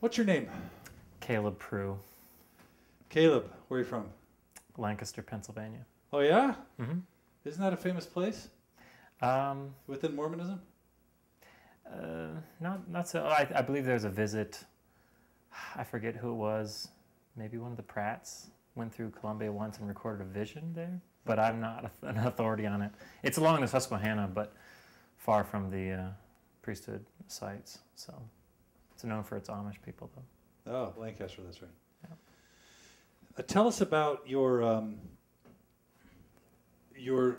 What's your name? Caleb Proulx, Caleb. Where are you from? Lancaster, Pennsylvania. Oh yeah, hmm isn't that a famous place Um, within Mormonism? uh, not not so. I, I believe there's a visit. I forget who it was. Maybe one of the Pratts went through Columbia once and recorded a vision there. But I'm not an authority on it. It's along the Susquehanna, but far from the uh, priesthood sites. So it's known for its Amish people, though. Oh, Lancaster. That's right. Yeah. Uh, tell us about your um, your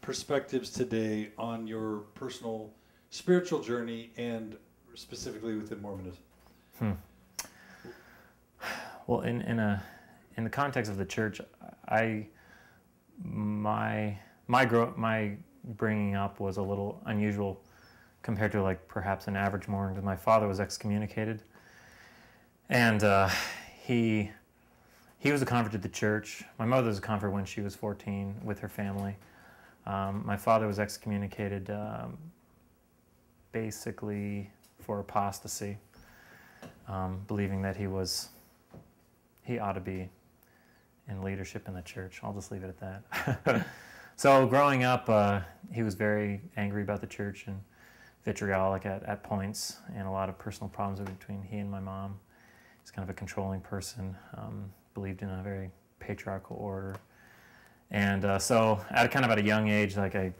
perspectives today on your personal spiritual journey and specifically within Mormonism. Well, in, in a in the context of the church, I my my grow my bringing up was a little unusual compared to like perhaps an average Mormon. Because my father was excommunicated, and uh, he he was a convert to the church. My mother was a convert when she was 14 with her family. Um, my father was excommunicated um, basically for apostasy, um, believing that he was he ought to be in leadership in the church. I'll just leave it at that. so growing up, uh, he was very angry about the church and vitriolic at, at points, and a lot of personal problems between he and my mom. He's kind of a controlling person, um, believed in a very patriarchal order, and uh, so at kind of at a young age, like I,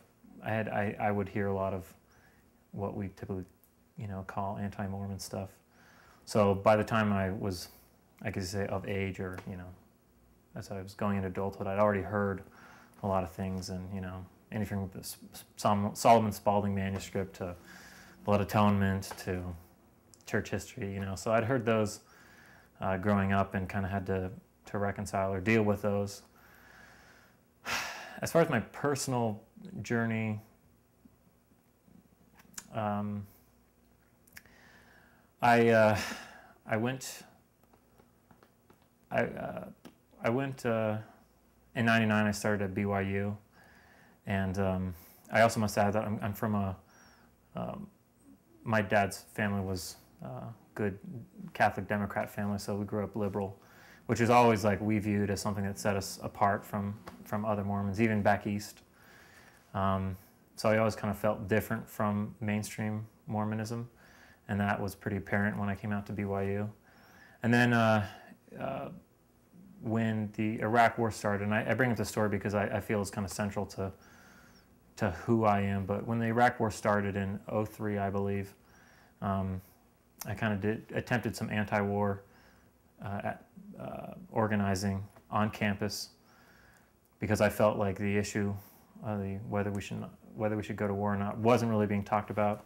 I had I, I would hear a lot of what we typically, you know, call anti-Mormon stuff. So by the time I was I could say of age or you know as I was going into adulthood I'd already heard a lot of things and you know anything with the Solomon Spaulding manuscript to blood atonement to church history you know so I'd heard those uh, growing up and kind of had to to reconcile or deal with those as far as my personal journey um, I uh, I went I uh, I went uh, in '99. I started at BYU, and um, I also must add that I'm, I'm from a. Um, my dad's family was uh, good Catholic Democrat family, so we grew up liberal, which is always like we viewed as something that set us apart from from other Mormons, even back east. Um, so I always kind of felt different from mainstream Mormonism, and that was pretty apparent when I came out to BYU. And then uh, uh, when the Iraq War started, and I, I bring up the story because I, I, feel it's kind of central to to who I am. But when the Iraq War started in 03, I believe, um, I kind of did attempted some anti-war uh, uh, organizing on campus because I felt like the issue, the whether we should whether we should go to war or not, wasn't really being talked about,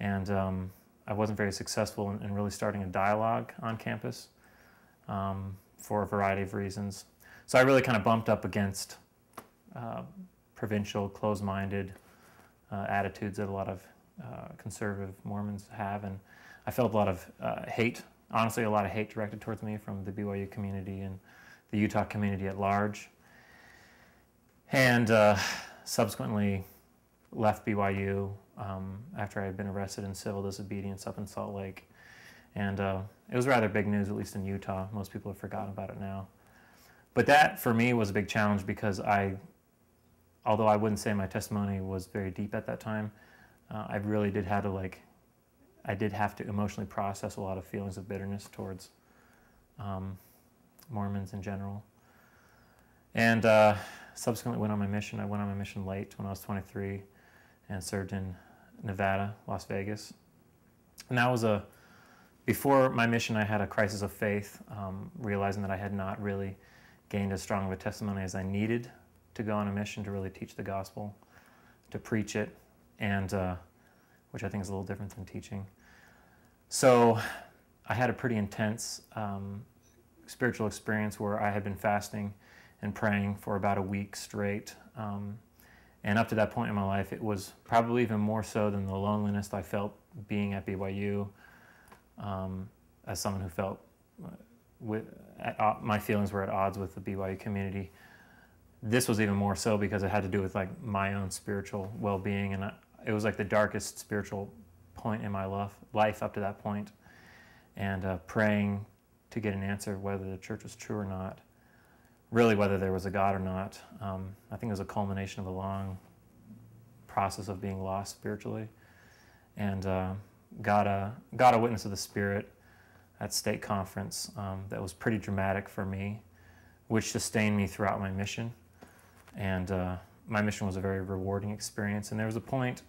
and um, I wasn't very successful in, in, really starting a dialogue on campus um, for a variety of reasons. So I really kind of bumped up against uh, provincial, closed-minded uh, attitudes that a lot of uh, conservative Mormons have, and I felt a lot of uh, hate. Honestly, a lot of hate directed towards me from the BYU community and the Utah community at large. And uh, subsequently left BYU um, after I had been arrested in civil disobedience up in Salt Lake. And uh, it was rather big news, at least in Utah. Most people have forgotten about it now. But that, for me, was a big challenge because I, although I wouldn't say my testimony was very deep at that time, uh, I really did have to, like, I did have to emotionally process a lot of feelings of bitterness towards um, Mormons in general. And uh, subsequently went on my mission. I went on my mission late when I was 23 and served in Nevada, Las Vegas. And that was a, before my mission, I had a crisis of faith, um, realizing that I had not really gained as strong of a testimony as I needed to go on a mission to really teach the gospel, to preach it, and uh, which I think is a little different than teaching. So I had a pretty intense um, spiritual experience where I had been fasting and praying for about a week straight. Um, and up to that point in my life, it was probably even more so than the loneliness I felt being at BYU um, as someone who felt uh, with, at, uh, my feelings were at odds with the BYU community. This was even more so because it had to do with like my own spiritual well-being, and I, it was like the darkest spiritual point in my life, life up to that point. and uh, praying to get an answer whether the church was true or not. Really, whether there was a God or not. Um, I think it was a culmination of a long process of being lost spiritually, and uh, got a got a witness of the Spirit at state conference um, that was pretty dramatic for me, which sustained me throughout my mission, and uh, my mission was a very rewarding experience. And there was a point,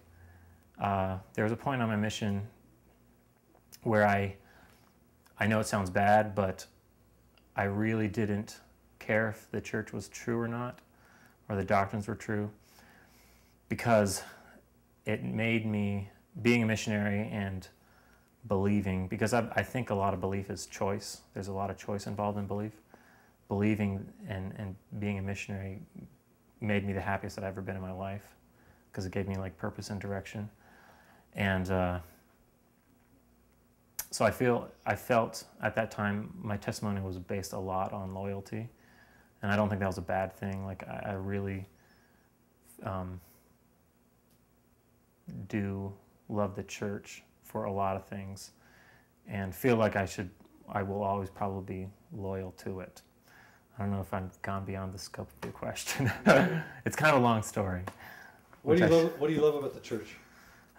uh, there was a point on my mission where I, I know it sounds bad, but I really didn't care if the church was true or not, or the doctrines were true, because it made me being a missionary and believing because I, I, think a lot of belief is choice there's a lot of choice involved in belief believing and, and being a missionary made me the happiest that I've ever been in my life because it gave me like purpose and direction. And uh, so I feel I felt at that time my testimony was based a lot on loyalty, and I don't think that was a bad thing. Like I, I really um, do love the church for a lot of things, and feel like I should I will always probably be loyal to it. I don't know if I've gone beyond the scope of your question. it's kind of a long story. What do you I, love? What do you love about the church?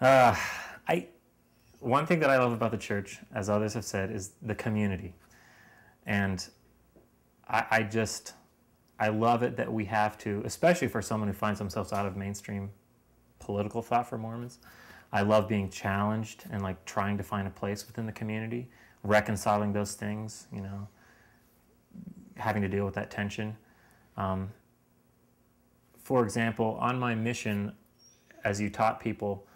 Uh, I one thing that I love about the church, as others have said, is the community, and I, I just I love it that we have to, especially for someone who finds themselves out of mainstream political thought for Mormons. I love being challenged and like trying to find a place within the community, reconciling those things. You know having to deal with that tension. Um, for example, on my mission, as you taught people,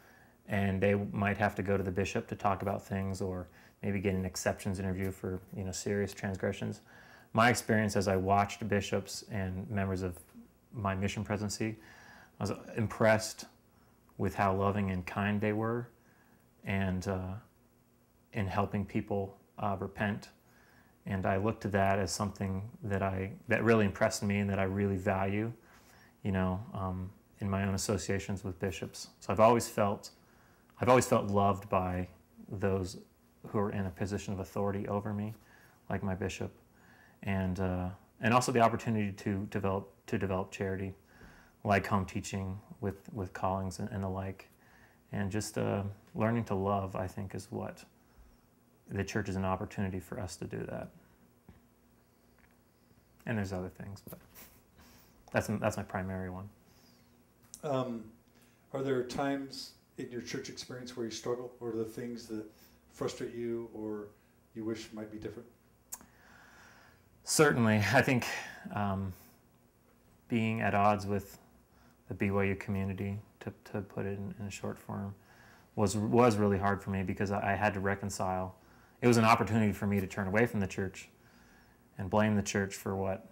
and they might have to go to the bishop to talk about things, or maybe get an exceptions interview for you know serious transgressions. My experience as I watched bishops and members of my mission presidency, I was impressed with how loving and kind they were, and uh, in helping people uh, repent and I looked at that as something that I that really impressed me and that I really value, you know, um, in my own associations with bishops. So I've always felt, I've always felt loved by those who are in a position of authority over me, like my bishop, and uh, and also the opportunity to develop to develop charity, like home teaching with with callings and, and the like, and just uh, learning to love. I think is what the church is an opportunity for us to do that. And there's other things, but that's that's my primary one. Um, are there times in your church experience where you struggle, or the things that frustrate you, or you wish might be different? Certainly, I think um, being at odds with the BYU community, to, to put it in, in, a short form, was was really hard for me because I, I had to reconcile it was an opportunity for me to turn away from the church and blame the church for what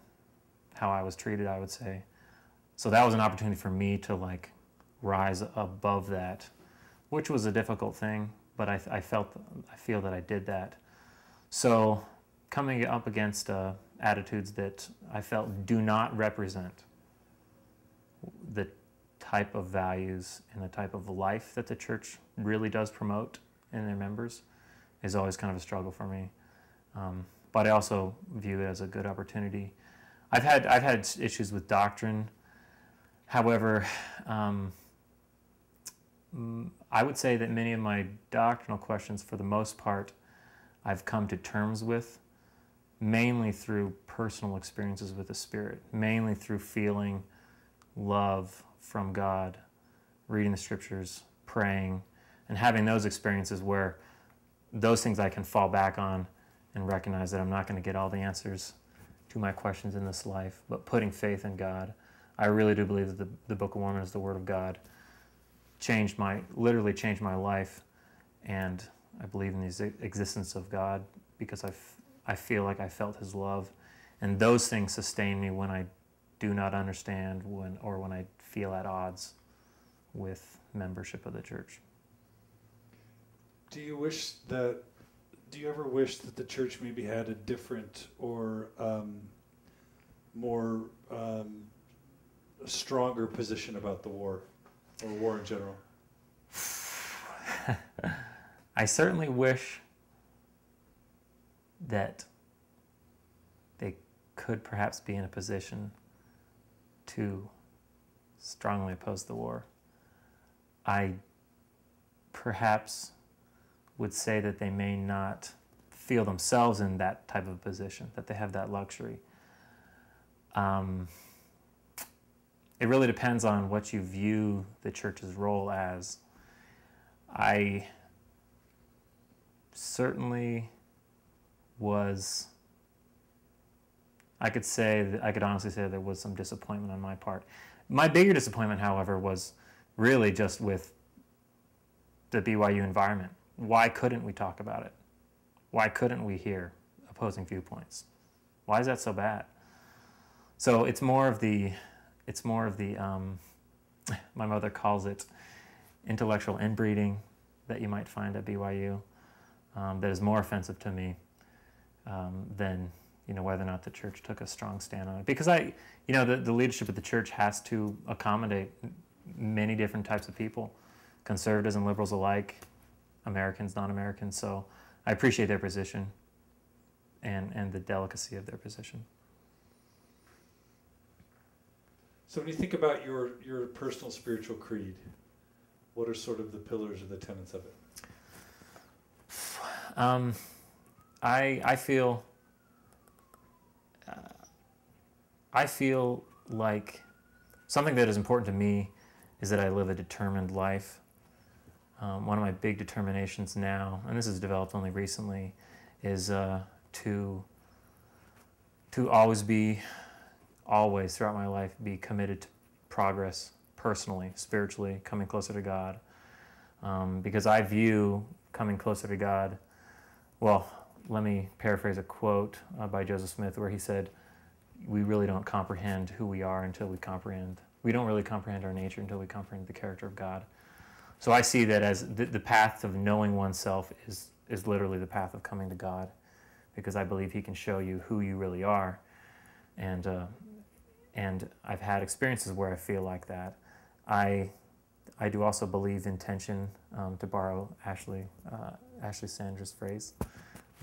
how I was treated, I would say. So that was an opportunity for me to like rise above that, which was a difficult thing, but I, I felt I feel that I did that. So coming up against uh, attitudes that I felt do not represent the type of values and the type of life that the church really does promote in their members is always kind of a struggle for me. Um, but I also view it as a good opportunity. I've had I've had issues with doctrine. However, um, I would say that many of my doctrinal questions, for the most part, I've come to terms with, mainly through personal experiences with the Spirit, mainly through feeling love from God, reading the Scriptures, praying, and having those experiences where those things I can fall back on and recognize that I'm not going to get all the answers to my questions in this life, but putting faith in God. I really do believe that the, the Book of Mormon is the Word of God. Changed my, literally changed my life, and I believe in the existence of God because I, I feel like I felt His love, and those things sustain me when I do not understand when or when I feel at odds with membership of the church. Do you wish that? Do you ever wish that the church maybe had a different or um, more um, stronger position about the war or war in general? I certainly wish that they could perhaps be in a position to strongly oppose the war. I perhaps would say that they may not feel themselves in that type of position, that they have that luxury. Um, it really depends on what you view the church's role as. I certainly was I could say I could honestly say there was some disappointment on my part. My bigger disappointment, however, was really just with the BYU environment. Why couldn't we talk about it? Why couldn't we hear opposing viewpoints? Why is that so bad? So it's more of the, it's more of the, um, my mother calls it intellectual inbreeding that you might find at BYU um, that is more offensive to me um, than you know whether or not the church took a strong stand on it because i you know the, the leadership of the church has to accommodate many different types of people conservatives and liberals alike americans non-americans so i appreciate their position and and the delicacy of their position so when you think about your your personal spiritual creed what are sort of the pillars or the tenets of it um, I I feel I feel like something that is important to me is that I live a determined life. Um, one of my big determinations now, and this has developed only recently, is uh, to to always be, always throughout my life, be committed to progress personally, spiritually, coming closer to God. Um, because I view coming closer to God, well, let me paraphrase a quote uh, by Joseph Smith where he said, we really don't comprehend who we are until we comprehend. We don't really comprehend our nature until we comprehend the character of God. So I see that as the, the path of knowing oneself is, is literally the path of coming to God because I believe He can show you who you really are. And, uh, and I've had experiences where I feel like that. I, I do also believe in tension, um, to borrow Ashley, uh, Ashley Sandra's phrase,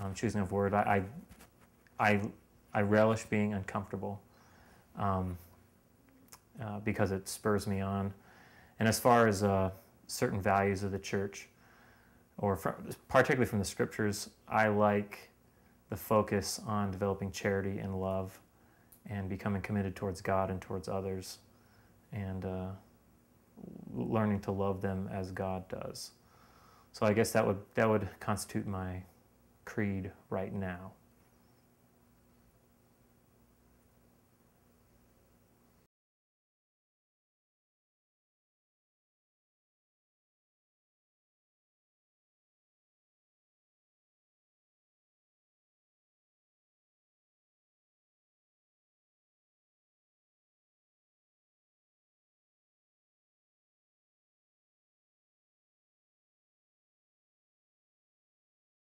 um, choosing of word. I, I, I I relish being uncomfortable um, uh, because it spurs me on. And as far as uh, certain values of the church, or from, particularly from the scriptures, I like the focus on developing charity and love and becoming committed towards God and towards others and uh, learning to love them as God does. So I guess that would, that would constitute my creed right now.